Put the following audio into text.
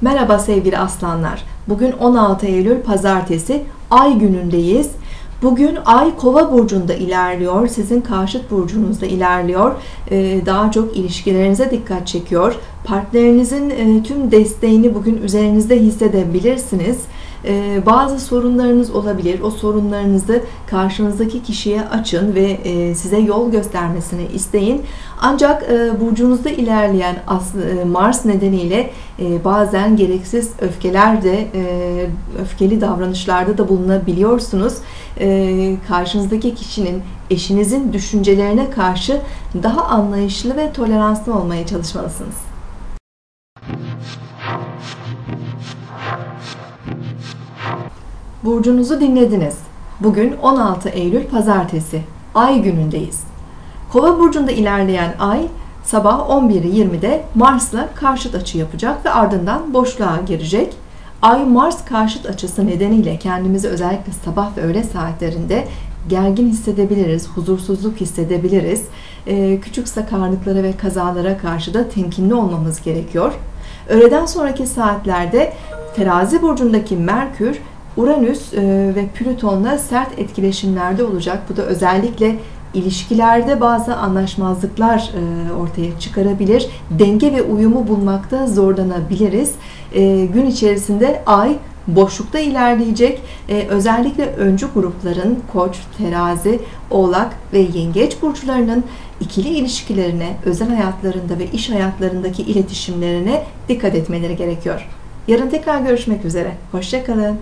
Merhaba sevgili aslanlar. Bugün 16 Eylül Pazartesi Ay günündeyiz. Bugün Ay Kova burcunda ilerliyor. Sizin karşıt burcunuzda ilerliyor. Ee, daha çok ilişkilerinize dikkat çekiyor. Partnerinizin e, tüm desteğini bugün üzerinizde hissedebilirsiniz. Ee, bazı sorunlarınız olabilir. O sorunlarınızı karşınızdaki kişiye açın ve e, size yol göstermesini isteyin. Ancak e, burcunuzda ilerleyen Mars nedeniyle bazen gereksiz öfkeler de öfkeli davranışlarda da bulunabiliyorsunuz. Karşınızdaki kişinin eşinizin düşüncelerine karşı daha anlayışlı ve toleranslı olmaya çalışmalısınız. Burcunuzu dinlediniz. Bugün 16 Eylül Pazartesi. Ay günündeyiz. Kova burcunda ilerleyen ay sabah 11.20'de Mars'la karşıt açı yapacak ve ardından boşluğa girecek. Ay Mars karşıt açısı nedeniyle kendimizi özellikle sabah ve öğle saatlerinde gergin hissedebiliriz, huzursuzluk hissedebiliriz. Ee, küçük sakarlıklara ve kazalara karşı da temkinli olmamız gerekiyor. Öğleden sonraki saatlerde Terazi burcundaki Merkür Uranüs e, ve Plüton'la sert etkileşimlerde olacak. Bu da özellikle ilişkilerde bazı anlaşmazlıklar e, ortaya çıkarabilir. Denge ve uyumu bulmakta zorlanabiliriz. E, gün içerisinde ay boşlukta ilerleyecek. Özellikle öncü grupların koç, terazi, oğlak ve yengeç burçlarının ikili ilişkilerine, özel hayatlarında ve iş hayatlarındaki iletişimlerine dikkat etmeleri gerekiyor. Yarın tekrar görüşmek üzere. Hoşçakalın.